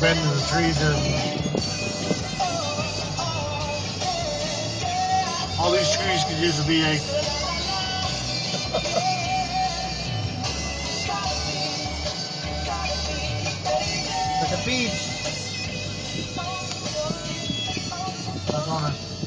bend in the trees here. All these trees could use a V8. Like a beach. Back on it.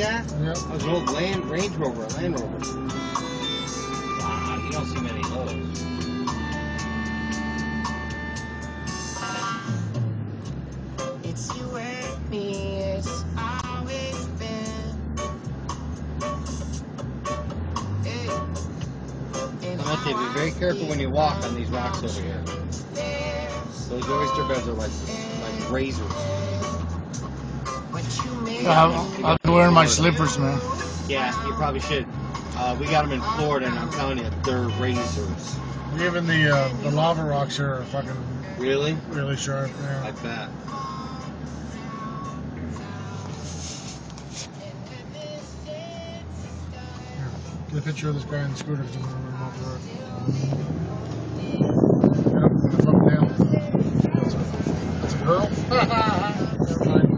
That? Yep. That was an old Land Range Rover, a Land Rover. Wow, you don't see many of those. And I be very careful when you walk on these rocks over here. Those oyster beds are like like razors. What you made I'll, I'll be wearing my slippers, man. Yeah, you probably should. Uh, we got them in Florida, and I'm telling you, they're razors. Even the uh, the lava rocks here are fucking Really? really sharp. I Yeah. bet. Get a picture of this guy on the scooter if you want to run him off the road. Get up and fucking down. That's a, girl? Never mind.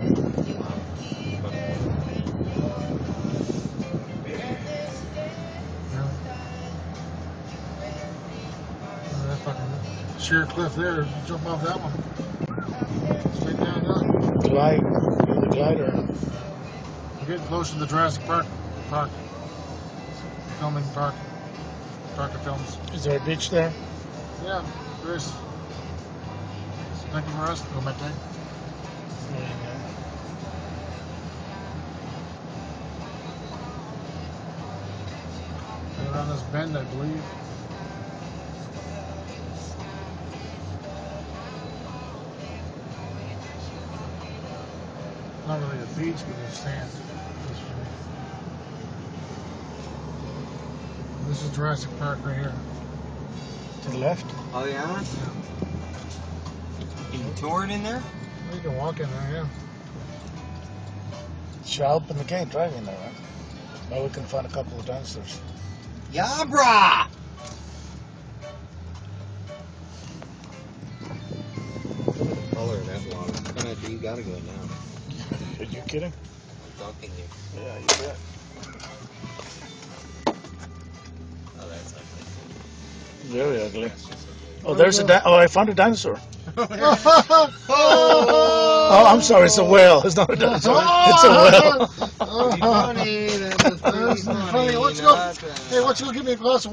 Yeah. That fucking sheer cliff there. Jump off that one. Straight down that. Glide. The glider. We're getting close to the Jurassic Park park. Filming park. Parker Films. Is there a beach there? Yeah, there is. Thank you for us. Go back there. Around this bend, I believe. Not really a beach, but there's sand. This This is Jurassic Park right here. To the left? Oh yeah. Can you tour it in there? You can walk in there, yeah. Shall open the gate, drive in there, right? Now we can find a couple of dinosaurs. Yabra! Color that water. You gotta go now. Are you kidding? I'm talking to you. Yeah, you bet. Very ugly. That's just ugly. Oh, there's a di- oh, I found a dinosaur. oh, Oh, I'm sorry, it's a whale. It's not a dinosaur. It's a oh! whale. Pretty funny. That was pretty That's funny. funny. Why you go- Not bad. Hey, why don't you go give me a glass of